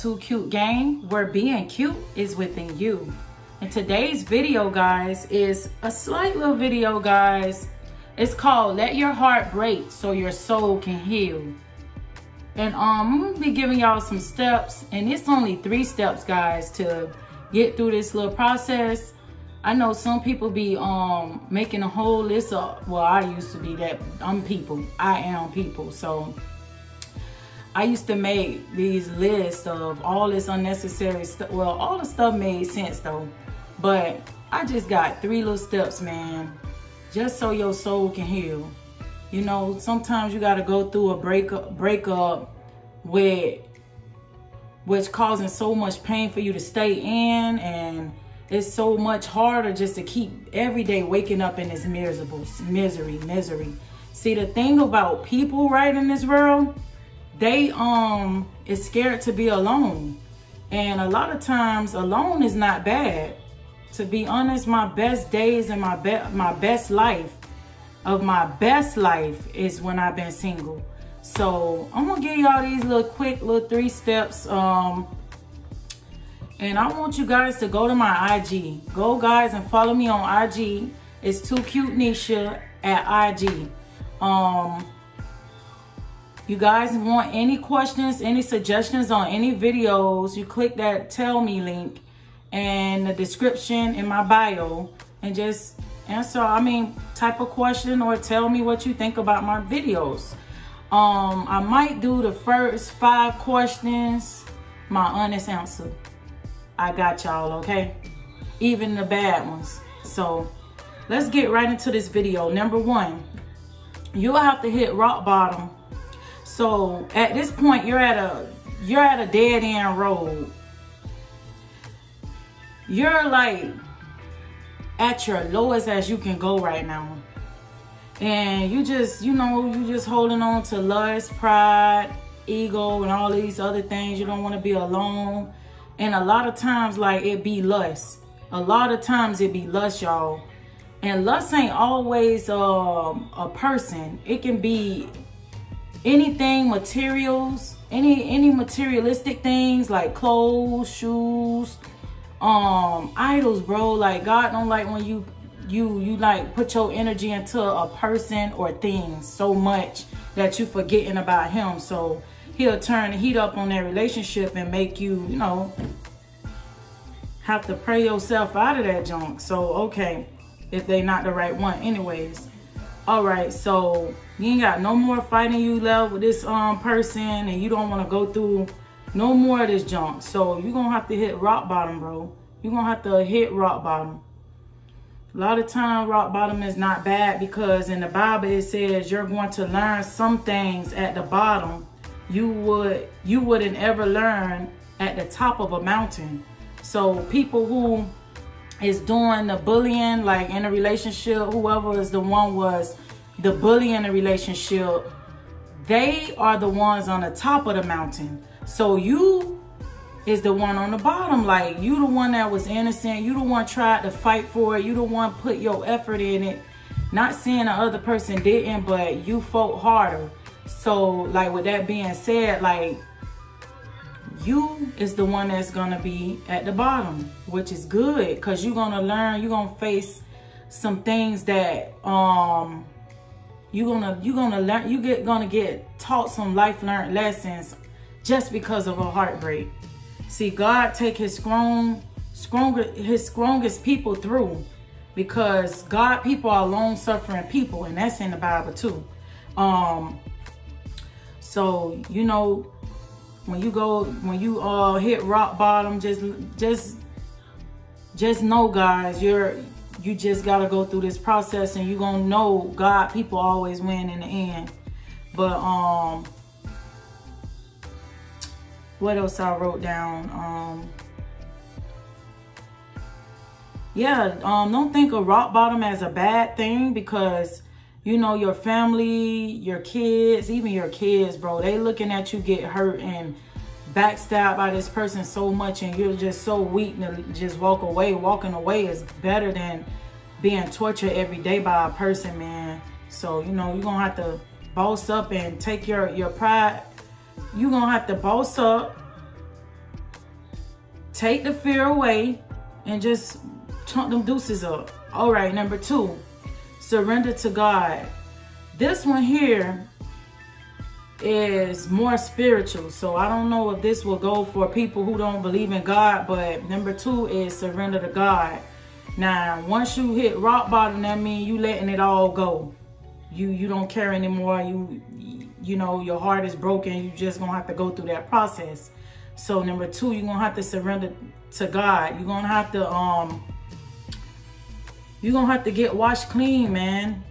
is up Too Cute Gang, where being cute is within you. And today's video, guys, is a slight little video, guys. It's called Let Your Heart Break So Your Soul Can Heal. And um, I'm gonna be giving y'all some steps, and it's only three steps, guys, to get through this little process. I know some people be um making a whole list of, well, I used to be that, I'm people, I am people, so I used to make these lists of all this unnecessary stuff. Well, all the stuff made sense though, but I just got three little steps, man, just so your soul can heal. You know, sometimes you got to go through a breakup, breakup with which causing so much pain for you to stay in and it's so much harder just to keep every day waking up in this miserable misery misery see the thing about people right in this world they um is scared to be alone. And a lot of times alone is not bad. To be honest, my best days and my be my best life of my best life is when I've been single. So I'm gonna give y'all these little quick little three steps. Um, and I want you guys to go to my IG. Go guys and follow me on IG. It's too cute Nisha at IG. Um, you guys want any questions, any suggestions on any videos, you click that tell me link and the description in my bio and just answer, I mean, type a question or tell me what you think about my videos. Um, I might do the first five questions, my honest answer. I got y'all, okay? Even the bad ones. So let's get right into this video. Number one, you'll have to hit rock bottom so at this point, you're at a you're at a dead end road. You're like at your lowest as you can go right now. And you just, you know, you just holding on to lust, pride, ego, and all these other things. You don't want to be alone. And a lot of times, like, it be lust. A lot of times it be lust, y'all. And lust ain't always um, a person. It can be anything materials, any any materialistic things like clothes, shoes, um, idols, bro. Like God don't like when you you you like put your energy into a person or thing so much that you forgetting about him. So he'll turn the heat up on that relationship and make you, you know, have to pray yourself out of that junk. So okay, if they not the right one anyways. All right, so you ain't got no more fighting you left with this um person and you don't want to go through no more of this junk. So you're going to have to hit rock bottom, bro. You're going to have to hit rock bottom. A lot of time rock bottom is not bad because in the Bible it says you're going to learn some things at the bottom you would you wouldn't ever learn at the top of a mountain. So people who is doing the bullying like in a relationship, whoever is the one was the bully in the relationship, they are the ones on the top of the mountain. So you is the one on the bottom. Like you the one that was innocent. You the one tried to fight for it. You the one put your effort in it. Not saying the other person didn't, but you fought harder. So like with that being said, like you is the one that's gonna be at the bottom, which is good because you're gonna learn, you're gonna face some things that um you're gonna you're gonna learn you get gonna get taught some life learned lessons just because of a heartbreak. See, God take his strong, stronger his strongest people through because God people are long suffering people, and that's in the Bible too. Um so you know when you go when you uh hit rock bottom, just just just know guys, you're you just got to go through this process and you're going to know God, people always win in the end. But, um, what else I wrote down? Um, yeah, um, don't think of rock bottom as a bad thing because, you know, your family, your kids, even your kids, bro, they looking at you get hurt and backstabbed by this person so much and you're just so weak to just walk away. Walking away is better than being tortured every day by a person, man. So, you know, you're going to have to boss up and take your, your pride. You're going to have to boss up take the fear away and just chunk them deuces up. All right, number two, surrender to God. This one here is more spiritual. So I don't know if this will go for people who don't believe in God, but number two is surrender to God. Now, once you hit rock bottom, that means you letting it all go. You you don't care anymore. You you know your heart is broken. You just gonna have to go through that process. So number two, you're gonna have to surrender to God. You're gonna have to um you're gonna have to get washed clean, man.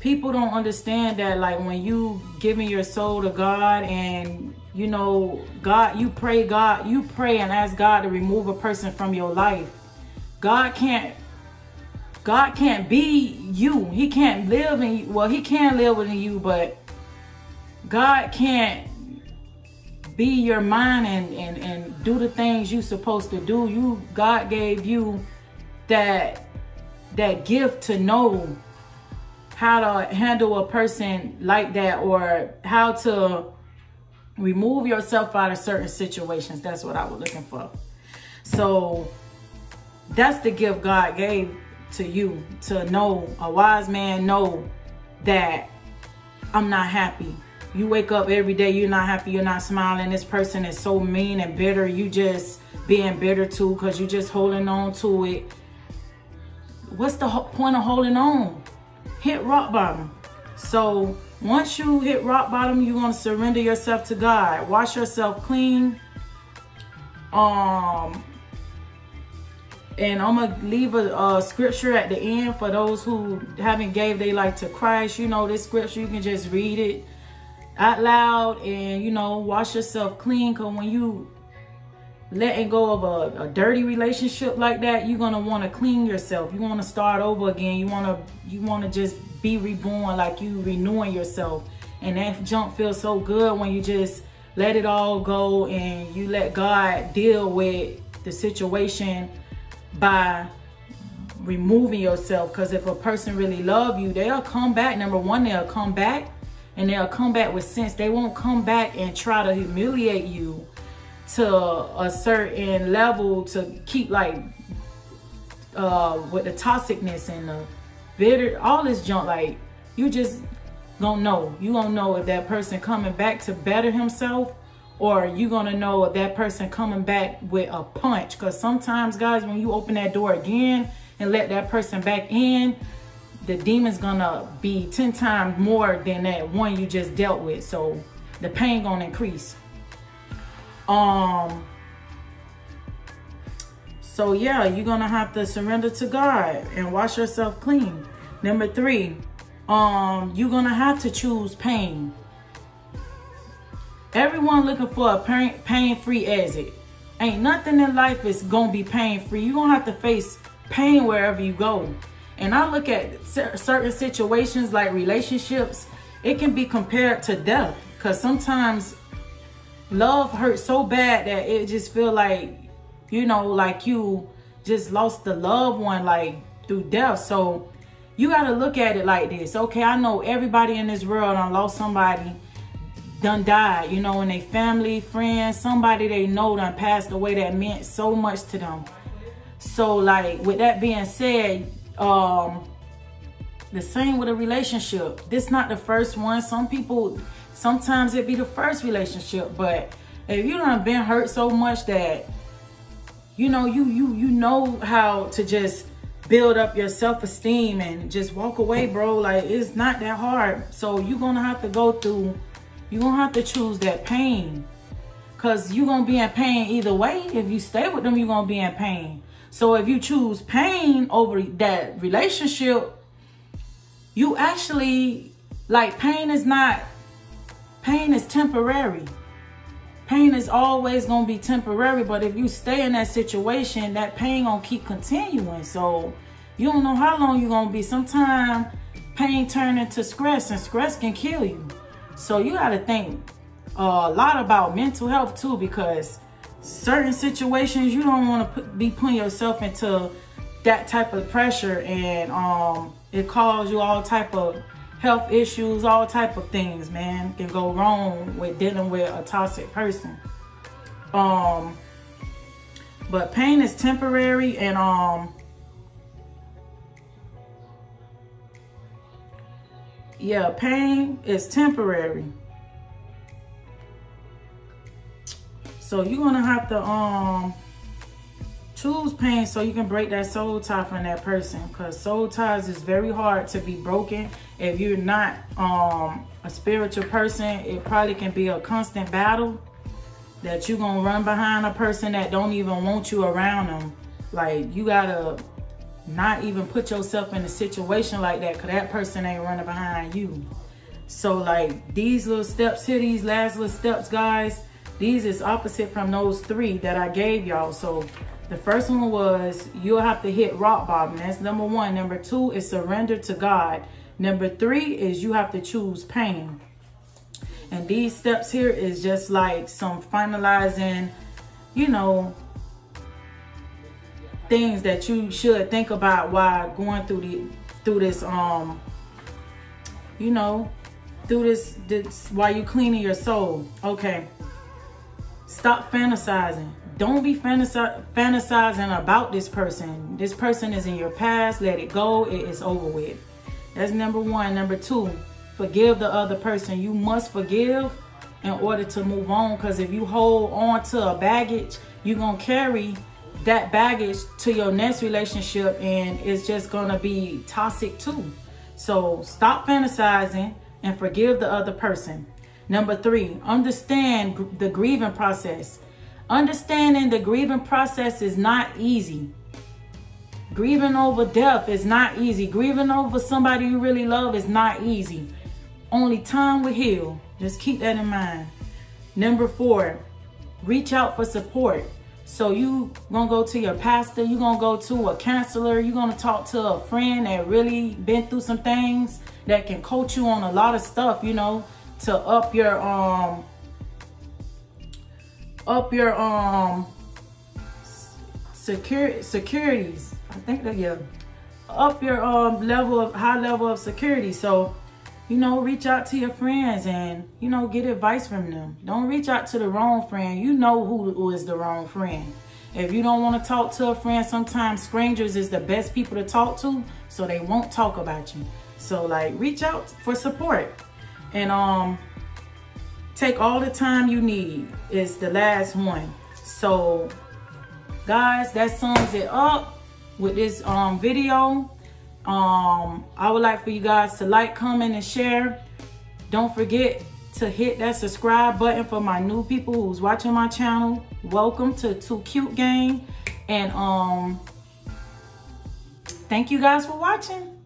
People don't understand that like when you giving your soul to God and you know God you pray God you pray and ask God to remove a person from your life. God can't God can't be you. He can't live in you. Well, he can live within you, but God can't be your mind and, and, and do the things you supposed to do. You God gave you that that gift to know how to handle a person like that or how to remove yourself out of certain situations. That's what I was looking for. So that's the gift God gave to you to know a wise man know that I'm not happy. You wake up every day, you're not happy, you're not smiling. This person is so mean and bitter. You just being bitter too because you're just holding on to it. What's the point of holding on? Hit rock bottom. So once you hit rock bottom, you want to surrender yourself to God. Wash yourself clean. Um, and I'm gonna leave a, a, scripture at the end for those who haven't gave their life to Christ. You know this scripture, you can just read it out loud and you know wash yourself clean. Cause when you letting go of a, a dirty relationship like that, you're gonna want to clean yourself. You want to start over again. You wanna you wanna just be reborn, like you renewing yourself. And that jump feels so good when you just let it all go and you let God deal with the situation by removing yourself because if a person really love you they'll come back number one they'll come back and they'll come back with sense they won't come back and try to humiliate you to a certain level to keep like uh with the toxicness and the bitter all this junk like you just gonna know. You gonna know if that person coming back to better himself or you gonna know if that person coming back with a punch. Because sometimes guys when you open that door again and let that person back in the demon's gonna be 10 times more than that one you just dealt with. So the pain gonna increase um so yeah you're gonna have to surrender to god and wash yourself clean number three um you're gonna have to choose pain Everyone looking for a pain-free exit. Ain't nothing in life is gonna be pain-free. You're gonna have to face pain wherever you go. And I look at certain situations like relationships, it can be compared to death. Cause sometimes love hurts so bad that it just feel like, you know, like you just lost the loved one like through death. So you gotta look at it like this. Okay, I know everybody in this world I lost somebody done died, you know, and they family, friends, somebody they know done passed away that meant so much to them. So like with that being said, um, the same with a relationship. This not the first one. Some people, sometimes it be the first relationship, but if you done been hurt so much that, you know, you you you know how to just build up your self-esteem and just walk away, bro. Like it's not that hard. So you're gonna have to go through you're to have to choose that pain. Because you're to be in pain either way. If you stay with them, you're to be in pain. So if you choose pain over that relationship, you actually, like pain is not, pain is temporary. Pain is always going to be temporary. But if you stay in that situation, that pain going to keep continuing. So you don't know how long you're going to be. Sometimes pain turn into stress and stress can kill you. So you got to think a lot about mental health too, because certain situations you don't want to be putting yourself into that type of pressure and um, it causes you all type of health issues, all type of things, man, can go wrong with dealing with a toxic person. Um, But pain is temporary and um yeah, pain is temporary. So you're gonna have to um choose pain so you can break that soul tie from that person. Because soul ties is very hard to be broken. If you're not um a spiritual person it probably can be a constant battle that you're gonna run behind a person that don't even want you around them. Like you gotta not even put yourself in a situation like that because that person ain't running behind you. So like these little steps here these last little steps guys these is opposite from those three that i gave y'all so the first one was you'll have to hit rock bottom. That's number one. Number two is surrender to God. Number three is you have to choose pain. And these steps here is just like some finalizing, you know, things that you should think about while going through the through this um you know through this this while you cleaning your soul okay stop fantasizing don't be fantasi fantasizing about this person. This person is in your past. Let it go. It is over with. That's number one. Number two, forgive the other person. You must forgive in order to move on. Because if you hold on to a baggage, you're going to carry that baggage to your next relationship and it's just going to be toxic too. So stop fantasizing and forgive the other person. Number three, understand the grieving process. Understanding the grieving process is not easy. Grieving over death is not easy. Grieving over somebody you really love is not easy. Only time will heal. Just keep that in mind. Number four, reach out for support. So you gonna go to your pastor, you gonna go to a counselor, you gonna talk to a friend that really been through some things that can coach you on a lot of stuff, you know, to up your um up your um security securities. I think that yeah, up your um level of high level of security. So you know, reach out to your friends and you know get advice from them. Don't reach out to the wrong friend. You know who, who is the wrong friend. If you don't want to talk to a friend, sometimes strangers is the best people to talk to, so they won't talk about you. So like reach out for support. And um Take all the time you need is the last one. So guys, that sums it up with this um, video. Um, I would like for you guys to like, comment, and share. Don't forget to hit that subscribe button for my new people who's watching my channel. Welcome to Too Cute Gang. And um, thank you guys for watching.